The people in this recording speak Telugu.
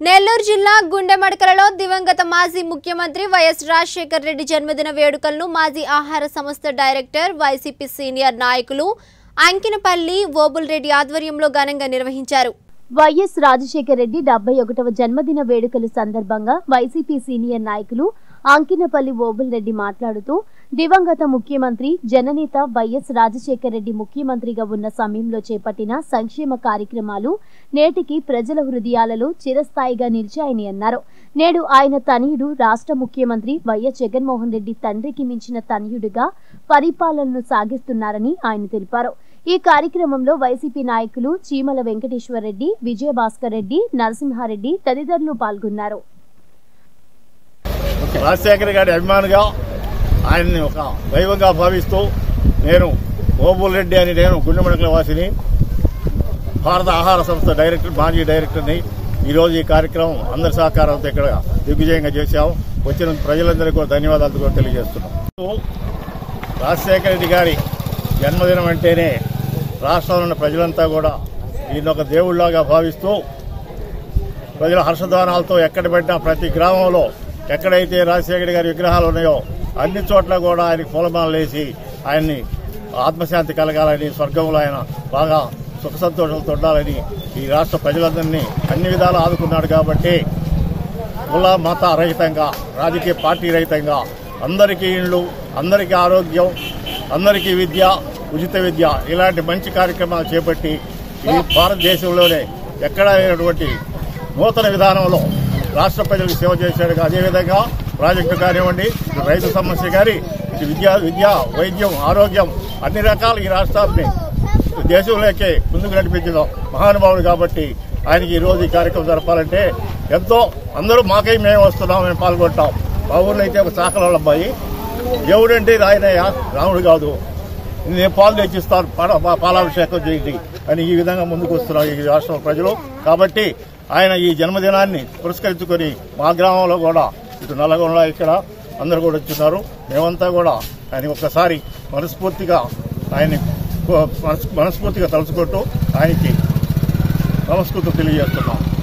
నెల్లూరు జిల్లా గుండెమడకలలో దివంగత మాజీ ముఖ్యమంత్రి వైఎస్ రాజశేఖర్ రెడ్డి జన్మదిన వేడుకలను మాజీ ఆహార సంస్థ డైరెక్టర్ వైసీపీ సీనియర్ నాయకులు అంకినపల్లి ఓబుల్ రెడ్డి ఆధ్వర్యంలో ఘనంగా నిర్వహించారు. వైఎస్ రాజశేఖర రెడ్డి డెబ్బై ఒకటవ జన్మదిన వేడుకల సందర్భంగా వైసీపీ సీనియర్ నాయకులు అంకినపల్లి ఓబుల్ రెడ్డి మాట్లాడుతూ దివంగత ముఖ్యమంత్రి జననేత వైఎస్ రాజశేఖర రెడ్డి ముఖ్యమంత్రిగా ఉన్న సమయంలో చేపట్టిన సంక్షేమ కార్యక్రమాలు నేటికి ప్రజల హృదయాలలో చిరస్థాయిగా నిలిచాయని అన్నారు. నేడు ఆయన తనయుడు రాష్ట్ర ముఖ్యమంత్రి వైఎస్ జగన్మోహన్ రెడ్డి తండ్రికి మించిన తనయుడిగా పరిపాలనను సాగిస్తున్నారని ఆయన తెలిపారు. ఈ కార్యక్రమంలో వైసీపీ నాయకులు చీమల వెంకటేశ్వరరెడ్డి విజయభాస్కర్ రెడ్డి నరసింహారెడ్డి తదితరులు పాల్గొన్నారు. రాజశేఖర్ గారి అభిమానిగా ఆయన్ని ఒక దైవంగా భావిస్తూ నేను ఓబుల్ రెడ్డి అని నేను గుండెమడకల వాసిని భారత ఆహార సంస్థ డైరెక్టర్ మాజీ డైరెక్టర్ని ఈరోజు ఈ కార్యక్రమం అందరి సహకారంతో ఇక్కడ దిగ్విజయంగా చేశాం. వచ్చిన ప్రజలందరికీ కూడా ధన్యవాదాలు కూడా తెలియజేస్తున్నాం. రాజశేఖర రెడ్డి గారి జన్మదినం అంటేనే రాష్ట్రంలో ఉన్న ప్రజలంతా కూడా ఈయన ఒక దేవుళ్ళాగా భావిస్తూ ప్రజల హర్షధ్వానాలతో ఎక్కడ పెట్టినా ప్రతి గ్రామంలో ఎక్కడైతే రాజశేఖర గారి విగ్రహాలు ఉన్నాయో అన్ని చోట్ల కూడా ఆయనకి పూలమాలలు వేసి ఆయన్ని ఆత్మశాంతి కలగాలని స్వర్గంలో ఆయన బాగా సుఖ సంతోషాలతో ఉండాలని ఈ రాష్ట్ర ప్రజలందరినీ అన్ని విధాలు ఆదుకున్నాడు కాబట్టి కుల మత రహితంగా రాజకీయ పార్టీ రహితంగా అందరికీ ఇండ్లు అందరికీ ఆరోగ్యం అందరికీ విద్య ఉచిత విద్య ఇలాంటి మంచి కార్యక్రమాలు చేపట్టి ఈ భారతదేశంలోనే ఎక్కడ లేనటువంటి నూతన విధానంలో రాష్ట్ర ప్రజలకు సేవ చేశాడు అదేవిధంగా ప్రాజెక్టు కానివ్వండి రైతు సమస్య కానీ విద్యా విద్య వైద్యం ఆరోగ్యం అన్ని రకాల ఈ రాష్ట్రాన్ని దేశంలోకే ముందుకు నడిపించిన మహానుభావుడు కాబట్టి ఆయనకి ఈ రోజు ఈ కార్యక్రమం జరపాలంటే ఎంతో అందరూ మాకై మేము వస్తున్నాం మేము పాల్గొంటాం. మా ఊర్లో అయితే ఒక శాఖల అబ్బాయి దేవుడంటే రాయనయ్య? రాముడు కాదు. నేను పాలు తెచ్చిస్తాను? పాల- పాలాభిషేకం చేయండి. అని ఈ విధంగా ముందుకు వస్తున్నారు ఈ రాష్ట్ర ప్రజలు. కాబట్టి ఆయన ఈ జన్మదినాన్ని పురస్కరించుకొని మా గ్రామంలో కూడా ఇటు నల్లగొండ ఇక్కడ అందరూ కూడా వచ్చున్నారు. మేమంతా కూడా ఆయన ఒక్కసారి మనస్ఫూర్తిగా ఆయన్ని మనస్- మనస్ఫూర్తిగా తలుచుకుంటూ ఆయనకి నమస్కృతం తెలియజేస్తున్నాం.